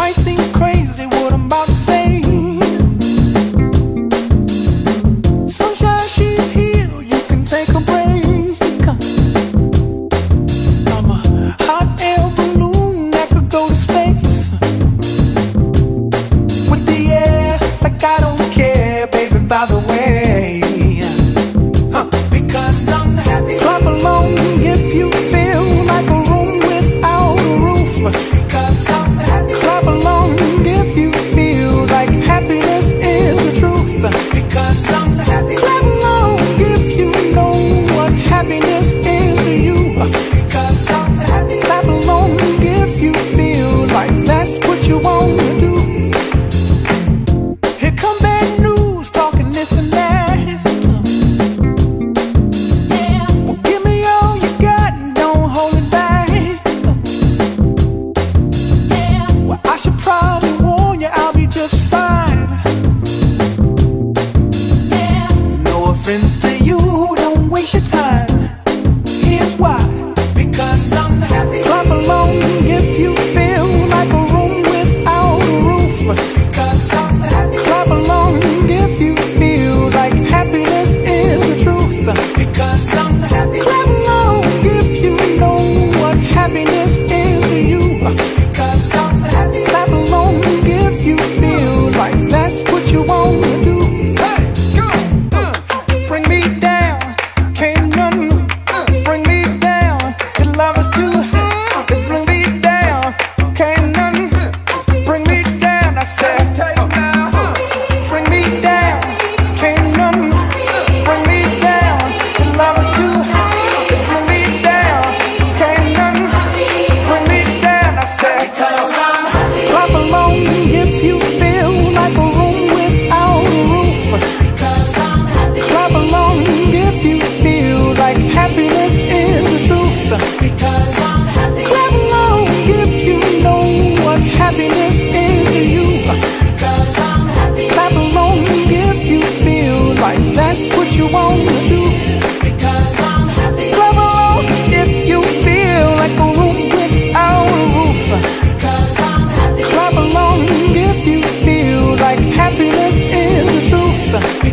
might seem crazy what I'm to say. Sunshine, she's here, you can take a break. I'm a hot air balloon that could go to space. With the air, like I don't care, baby, by the way. happens to you.